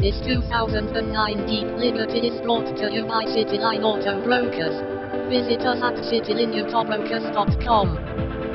This 2009 Deep Liberty is brought to you by Cityline Auto Brokers. Visit us at citylineautobrokers.com.